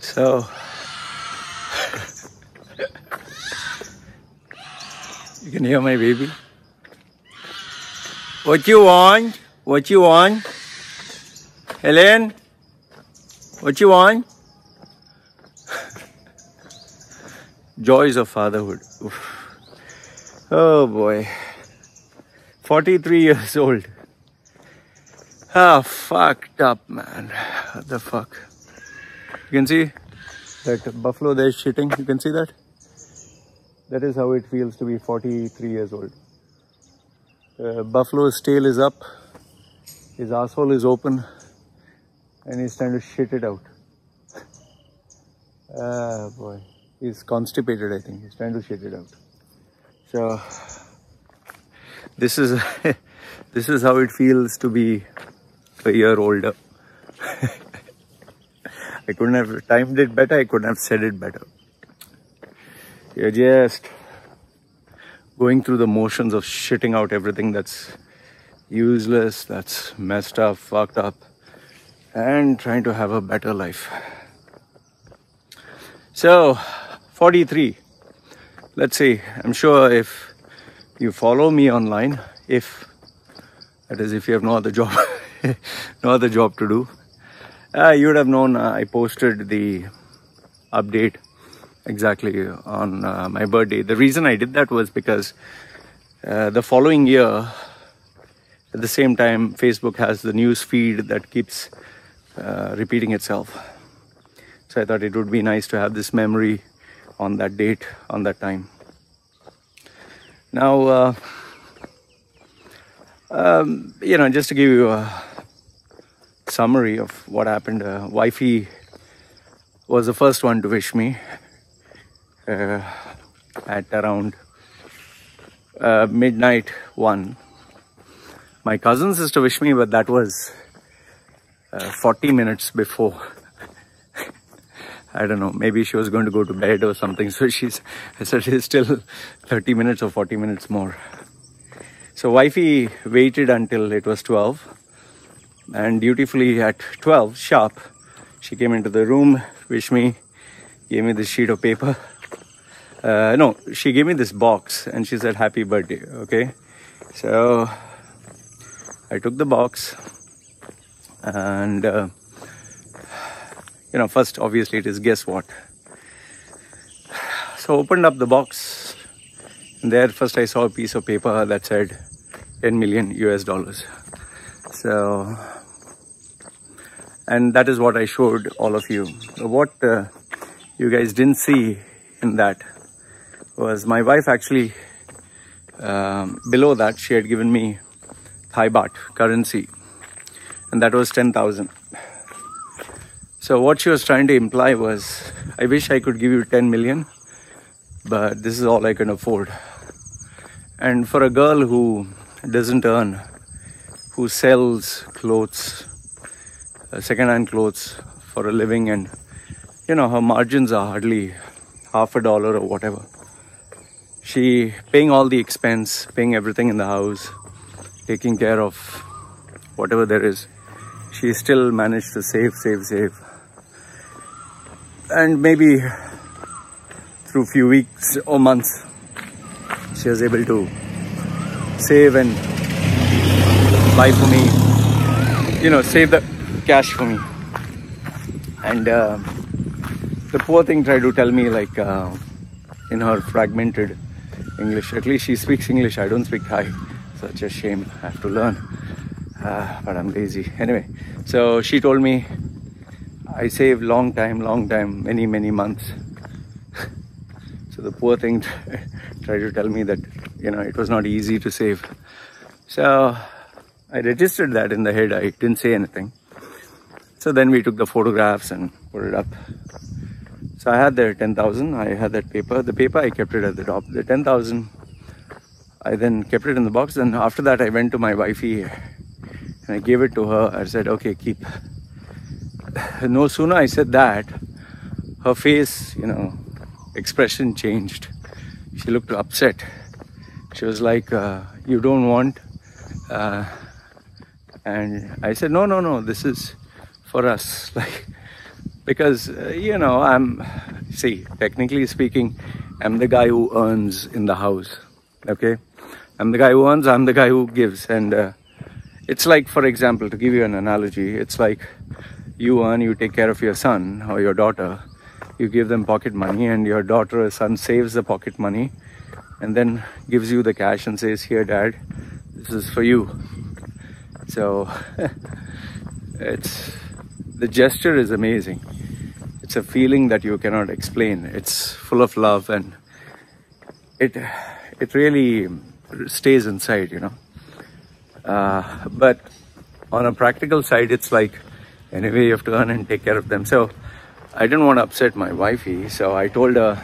So, you can hear my baby. What you want? What you want? Helen? What you want? Joys of fatherhood. Oof. Oh boy. 43 years old. Ah, fucked up, man. What the fuck? You can see that buffalo there is shitting. You can see that? That is how it feels to be 43 years old. Uh, buffalo's tail is up, his asshole is open, and he's trying to shit it out. Ah, boy. He's constipated, I think. He's trying to shit it out. So, this is this is how it feels to be a year older. I couldn't have timed it better. I couldn't have said it better. You're just going through the motions of shitting out everything that's useless, that's messed up, fucked up, and trying to have a better life. So, 43. Let's see. I'm sure if you follow me online, if that is, if you have no other job, no other job to do, uh, you would have known uh, I posted the update exactly on uh, my birthday. The reason I did that was because uh, the following year, at the same time, Facebook has the news feed that keeps uh, repeating itself. So I thought it would be nice to have this memory on that date, on that time. Now, uh, um, you know, just to give you a summary of what happened, uh, wifey was the first one to wish me uh, at around uh, midnight one. My cousin sister wished me, but that was uh, 40 minutes before. I don't know, maybe she was going to go to bed or something. So she's, I said, it's still 30 minutes or 40 minutes more. So wifey waited until it was 12 and dutifully at 12 sharp, she came into the room, wished me, gave me this sheet of paper. Uh, no, she gave me this box and she said, happy birthday, okay? So I took the box and, uh, you know, first obviously it is guess what. So opened up the box and there first I saw a piece of paper that said 10 million US dollars. So, and that is what I showed all of you. What uh, you guys didn't see in that was my wife actually, um, below that, she had given me Thai baht currency, and that was 10,000. So, what she was trying to imply was, I wish I could give you 10 million, but this is all I can afford. And for a girl who doesn't earn who sells clothes, uh, second-hand clothes for a living, and you know her margins are hardly half a dollar or whatever. She paying all the expense, paying everything in the house, taking care of whatever there is. She still managed to save, save, save, and maybe through few weeks or months, she was able to save and buy for me, you know, save the cash for me. And uh, the poor thing tried to tell me, like, uh, in her fragmented English, at least she speaks English, I don't speak Thai. Such a shame, I have to learn. Uh, but I'm lazy. Anyway, so she told me I saved long time, long time, many, many months. so the poor thing tried to tell me that, you know, it was not easy to save. So I registered that in the head. I didn't say anything. So then we took the photographs and put it up. So I had the 10,000. I had that paper. The paper, I kept it at the top. The 10,000, I then kept it in the box. And after that, I went to my wifey and I gave it to her. I said, okay, keep. No sooner I said that, her face, you know, expression changed. She looked upset. She was like, uh, you don't want Uh, and I said, no, no, no, this is for us. Like, because, uh, you know, I'm, see, technically speaking, I'm the guy who earns in the house. Okay. I'm the guy who earns, I'm the guy who gives. And uh, it's like, for example, to give you an analogy, it's like you earn, you take care of your son or your daughter, you give them pocket money, and your daughter or son saves the pocket money and then gives you the cash and says, Here, dad, this is for you. So it's the gesture is amazing. It's a feeling that you cannot explain. It's full of love and it it really stays inside, you know. Uh, but on a practical side, it's like anyway you have to earn and take care of them. So I didn't want to upset my wifey, so I told her,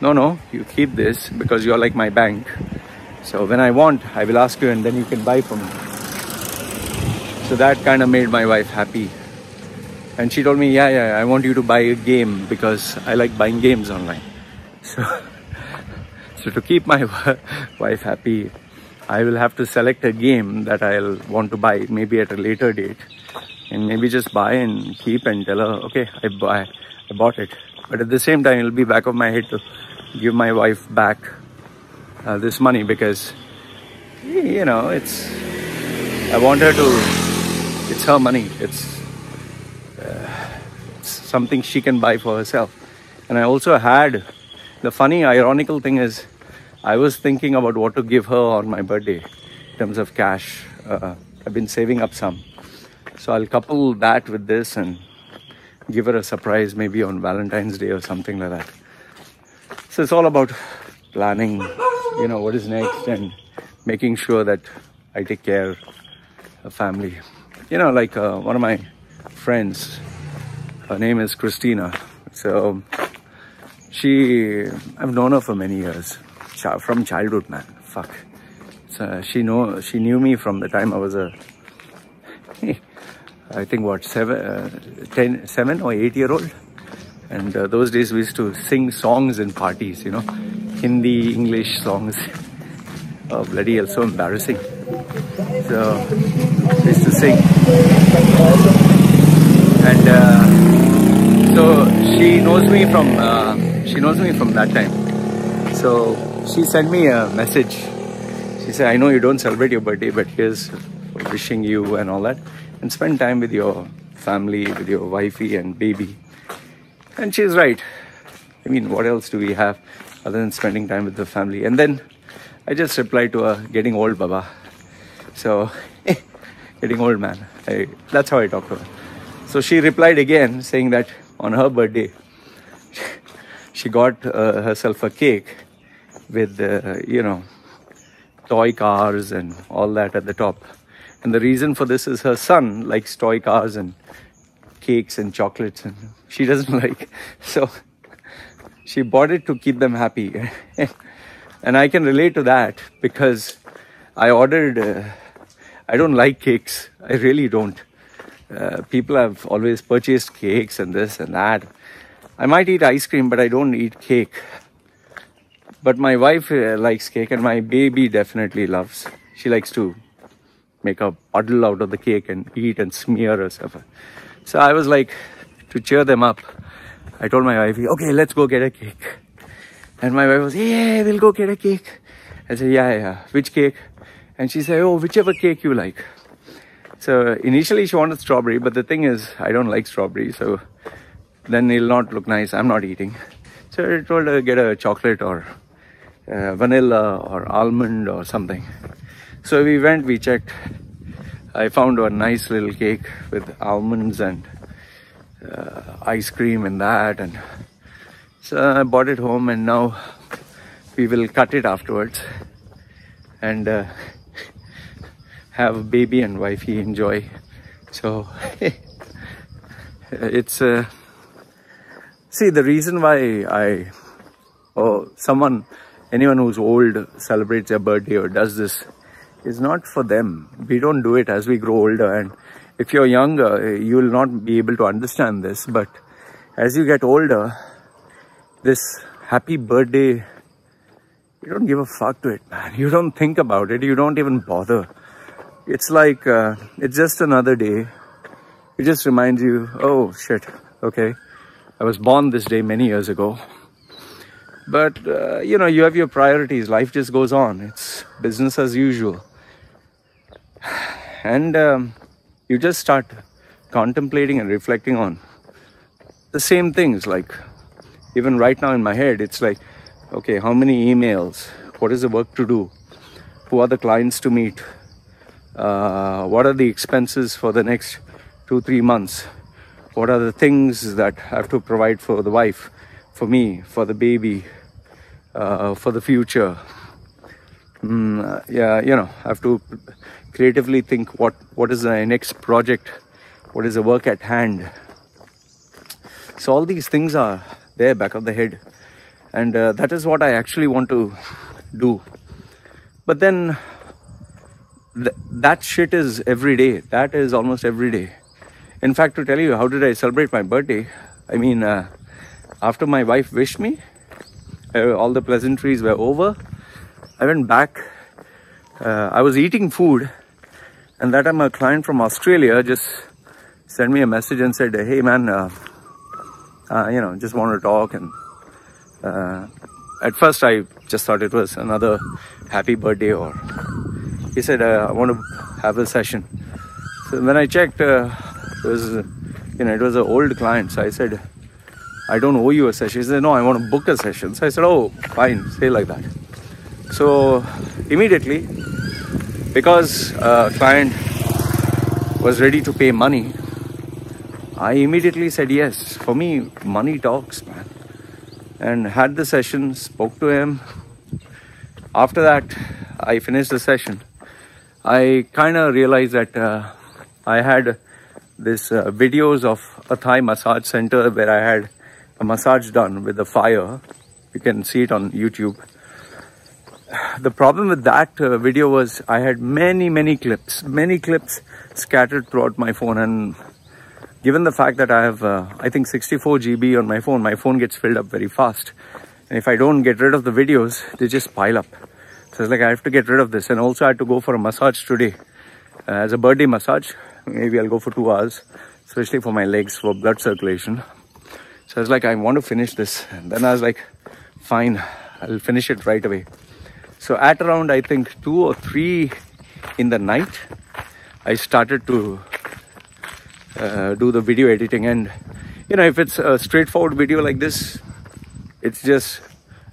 no, no, you keep this because you're like my bank. So when I want, I will ask you and then you can buy from me. So that kind of made my wife happy. And she told me, yeah, yeah, I want you to buy a game because I like buying games online. So, so to keep my wife happy, I will have to select a game that I'll want to buy maybe at a later date and maybe just buy and keep and tell her, okay, I buy, I bought it. But at the same time, it'll be back of my head to give my wife back uh, this money because, you know, it's, I want her to, it's her money. It's, uh, it's something she can buy for herself. And I also had, the funny, ironical thing is, I was thinking about what to give her on my birthday in terms of cash. Uh, I've been saving up some. So I'll couple that with this and give her a surprise maybe on Valentine's Day or something like that. So it's all about planning, you know, what is next and making sure that I take care of family. You know, like uh, one of my friends, her name is Christina. So she, I've known her for many years, from childhood, man. Fuck. So she know she knew me from the time I was a I think what seven, uh, ten, seven or eight year old. And uh, those days we used to sing songs in parties, you know, Hindi, English songs. Oh, bloody hell, so embarrassing. So, we used to sing. And uh, so she knows me from, uh, she knows me from that time. So she sent me a message. She said, I know you don't celebrate your birthday, but here's wishing you and all that and spend time with your family, with your wifey and baby. And she's right. I mean, what else do we have other than spending time with the family? And then I just replied to her, getting old, Baba. So, getting old, man. I, that's how I talk to her. So she replied again, saying that on her birthday, she got uh, herself a cake with, uh, you know, toy cars and all that at the top. And the reason for this is her son likes toy cars and cakes and chocolates and she doesn't like. So she bought it to keep them happy. and I can relate to that because I ordered, uh, I don't like cakes. I really don't. Uh, people have always purchased cakes and this and that. I might eat ice cream, but I don't eat cake. But my wife uh, likes cake and my baby definitely loves. She likes to make a puddle out of the cake and eat and smear herself. So I was like, to cheer them up, I told my wife, okay, let's go get a cake. And my wife was, yeah, we'll go get a cake. I said, yeah, yeah, which cake? And she said, oh, whichever cake you like. So initially she wanted strawberry, but the thing is, I don't like strawberry, so then it'll not look nice. I'm not eating. So I told her get a chocolate or uh, vanilla or almond or something. So we went, we checked. I found a nice little cake with almonds and uh, ice cream and that. And so I bought it home and now we will cut it afterwards and uh, have baby and wifey enjoy. So it's uh, see the reason why I oh someone anyone who's old celebrates their birthday or does this is not for them. We don't do it as we grow older. And if you're younger, you will not be able to understand this. But as you get older, this happy birthday, you don't give a fuck to it, man. You don't think about it. You don't even bother. it's like uh, it's just another day. It just reminds you, oh shit, okay, I was born this day many years ago. But uh, you know, you have your priorities. Life just goes on. It's business as usual, and um, you just start contemplating and reflecting on the same things. Like even right now in my head, it's like, okay, how many emails? What is the work to do? Who are the clients to meet? uh, what are the expenses for the next two three months what are the things that I have to provide for the wife for me for the baby uh, for the future mm, yeah you know I have to creatively think what what is the next project what is the work at hand so all these things are there back of the head and uh, that is what I actually want to do but then th- that shit is every day. That is almost every day. In fact, to tell you how did I celebrate my birthday, I mean, uh, after my wife wished me, uh, all the pleasantries were over. I went back. Uh, I was eating food, and that time a client from Australia just sent me a message and said, "Hey, man, uh, uh, you know, just want to talk." And uh, at first, I just thought it was another happy birthday or he said, uh, I want to have a session. So when I checked, uh, it was, you know, it was an old client. So I said, I don't owe you a session. He said, no, I want to book a session. So I said, oh, fine, say like that. So immediately, because a client was ready to pay money, I immediately said yes. For me, money talks, man. And had the session, spoke to him. After that, I finished the session. I kind of realized that uh, I had this uh, videos of a Thai massage center where I had a massage done with the fire. You can see it on YouTube. The problem with that uh, video was I had many, many clips, many clips scattered throughout my phone. And given the fact that I have, uh, I think 64 GB on my phone, my phone gets filled up very fast. And if I don't get rid of the videos, they just pile up. So it's like I have to get rid of this. And also I had to go for a massage today uh, as a birthday massage. Maybe I'll go for two hours, especially for my legs for blood circulation. So I was like, I want to finish this. And then I was like, fine, I'll finish it right away. So at around, I think two or three in the night, I started to uh, do the video editing. And, you know, if it's a straightforward video like this, it's just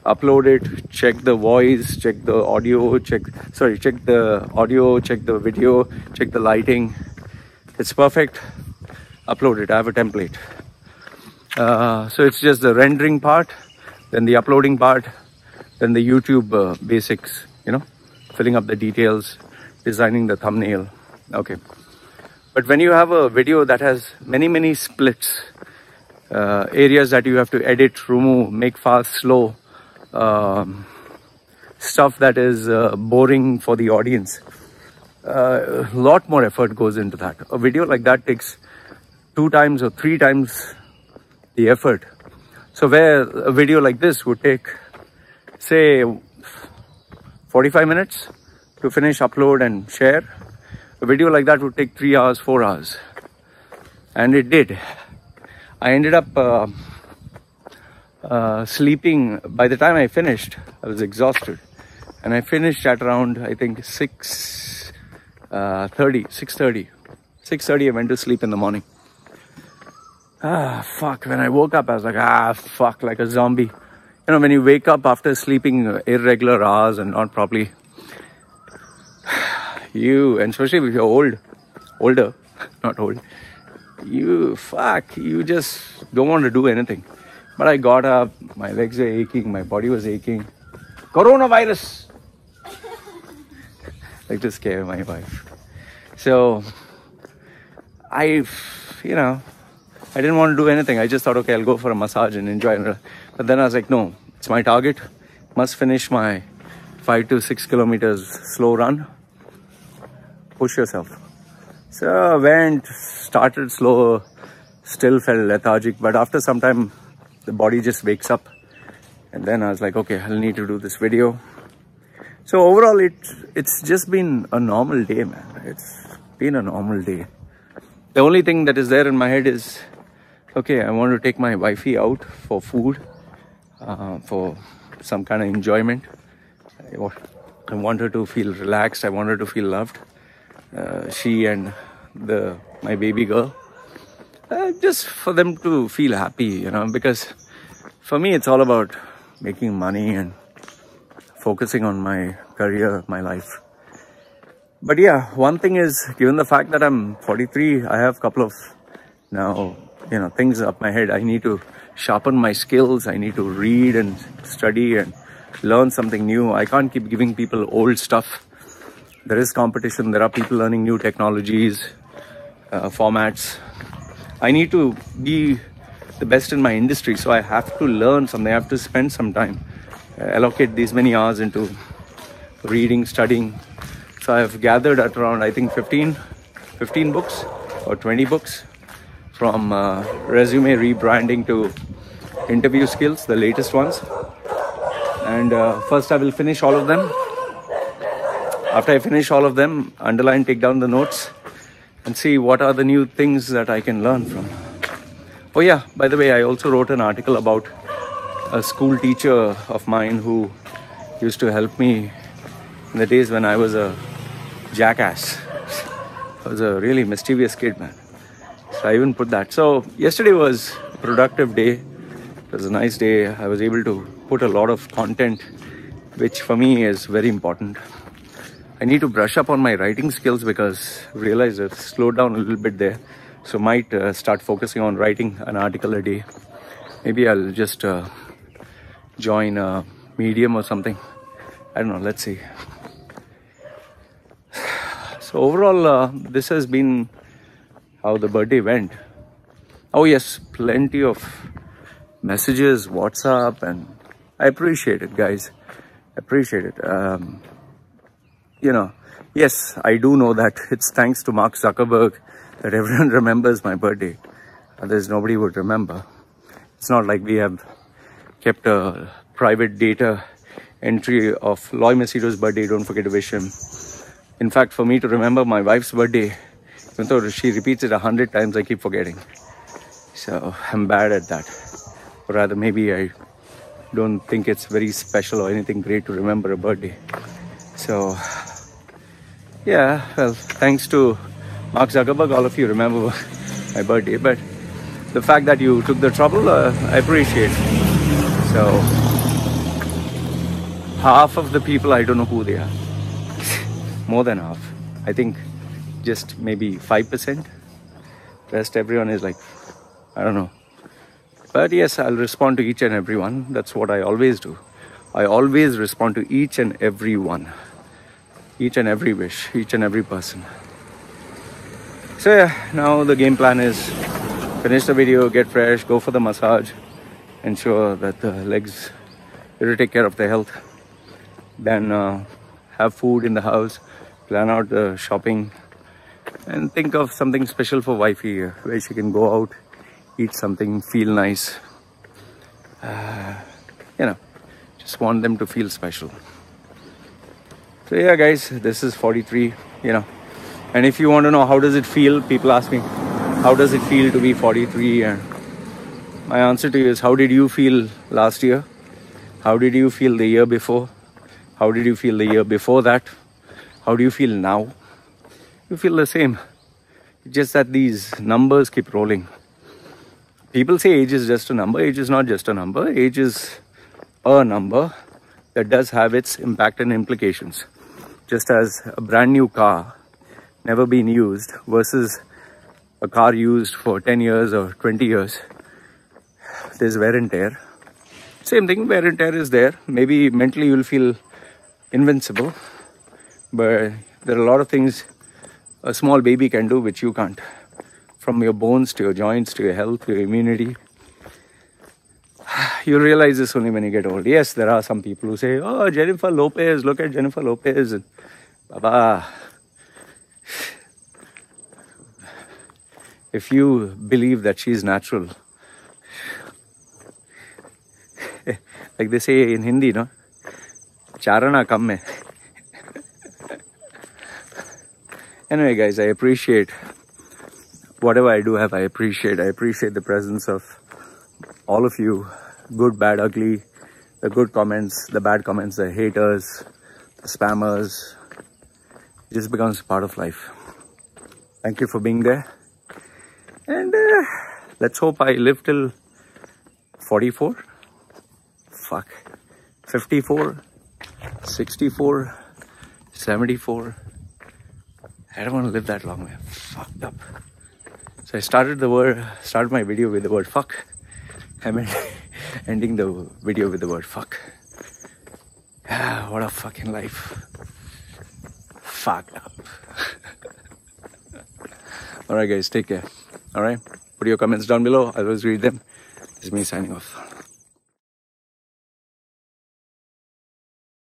upload it check the voice check the audio check sorry check the audio check the video check the lighting. It's perfect. Upload it. I have a template. Uh, so it's just the rendering part then the uploading part then the youtube uh, basics you know filling up the details designing the thumbnail okay but when you have a video that has many many splits uh, areas that you have to edit remove make fast slow um, stuff that is uh, boring for the audience. Uh, a lot more effort goes into that. A video like that takes two times or three times the effort. So where a video like this would take, say, 45 minutes to finish, upload and share, a video like that would take three hours, four hours. And it did. I ended up uh, uh, sleeping. By the time I finished, I was exhausted. And I finished at around, I think, 6 uh, 30, 6.30. 6.30 I went to sleep in the morning. Ah, fuck. When I woke up, I was like, ah, fuck, like a zombie. You know, when you wake up after sleeping uh, irregular hours and not properly, you, and especially if you're old, older, not old, you, fuck, you just don't want to do anything. But I got up, my legs were aching, my body was aching. Coronavirus! like to scare my wife. So I, you know, I didn't want to do anything. I just thought, okay, I'll go for a massage and enjoy. But then I was like, no, it's my target. Must finish my five to six kilometers slow run. Push yourself. So I went, started slow, still felt lethargic, but after some time, the body just wakes up and then I was like okay I'll need to do this video So overall, it it's just been a normal day, man. It's been a normal day. The only thing that is there in my head is, okay, I want to take my wifey out for food, uh, for some kind of enjoyment. I want her to feel relaxed. I want her to feel loved. Uh, she and the my baby girl, uh, just for them to feel happy, you know, because for me it's all about making money and focusing on my career, my life. But yeah, one thing is, given the fact that I'm 43, I have a couple of now, you know, things up my head. I need to sharpen my skills. I need to read and study and learn something new. I can't keep giving people old stuff. There is competition. There are people learning new technologies, uh, formats. I need to be the best in my industry. So I have to learn something. I have to spend some time allocate these many hours into reading, studying. So I've gathered at around, I think 15, 15 books or 20 books from uh, resume rebranding to interview skills, the latest ones. And uh, first I will finish all of them. After I finish all of them, underline, take down the notes and see what are the new things that I can learn from. Oh yeah, by the way, I also wrote an article about a school teacher of mine who used to help me in the days when I was a jackass. I was a really mischievous kid, man. So I even put that. So yesterday was a productive day. It was a nice day. I was able to put a lot of content, which for me is very important. I need to brush up on my writing skills because I realized I've slowed down a little bit there. So might uh, start focusing on writing an article a day. Maybe I'll just uh, join a medium or something. I don't know, let's see. So overall, uh, this has been how the birthday went. Oh yes, plenty of messages, WhatsApp, and I appreciate it, guys. Appreciate it. Um, you know, yes, I do know that it's thanks to Mark Zuckerberg that everyone remembers my birthday. Others, nobody would remember. It's not like we have kept a private data entry of Loy Machedo's birthday. Don't forget to wish him. In fact, for me to remember my wife's birthday, even she repeats it a hundred times, I keep forgetting. So I'm bad at that. Or rather, maybe I don't think it's very special or anything great to remember a birthday. So, yeah, well, thanks to Mark Zuckerberg, all of you remember my birthday. But the fact that you took the trouble, uh, I appreciate. So half of the people, I don't know who they are. More than half. I think just maybe 5%. Rest everyone is like, I don't know. But yes, I'll respond to each and every one. That's what I always do. I always respond to each and every one. Each and every wish, each and every person. So yeah, now the game plan is finish the video, get fresh, go for the massage, ensure that the legs really take care of their health then uh, have food in the house plan out the shopping and think of something special for wifey where she can go out eat something feel nice uh, you know just want them to feel special so yeah guys this is 43 you know and if you want to know how does it feel people ask me how does it feel to be 43 and my answer to you is how did you feel last year? How did you feel the year before? How did you feel the year before that? How do you feel now? You feel the same. It's just that these numbers keep rolling. People say age is just a number. Age is not just a number. Age is a number that does have its impact and implications. Just as a brand new car, never been used, versus a car used for 10 years or 20 years, there's wear and tear. Same thing, wear and tear is there. Maybe mentally you'll feel invincible, but there are a lot of things a small baby can do which you can't. From your bones to your joints to your health your immunity. You'll realize this only when you get old. Yes, there are some people who say, Oh, Jennifer Lopez, look at Jennifer Lopez. And, Baba, if you believe that she's natural, like they say in Hindi, no? Charana kam hai. Anyway, guys, I appreciate whatever I do have. I appreciate. I appreciate the presence of all of you, good, bad, ugly, the good comments, the bad comments, the haters, the spammers. It just becomes part of life. Thank you for being there. And uh, let's hope I live till 44. Fuck. 54. 64. 74. I don't want to live that long, man. Fucked up. So I started the word, started my video with the word fuck. I'm ending the video with the word fuck. Ah, what a fucking life. Fucked up. Alright guys, take care. Alright? Put your comments down below. I always read them. This is me signing off.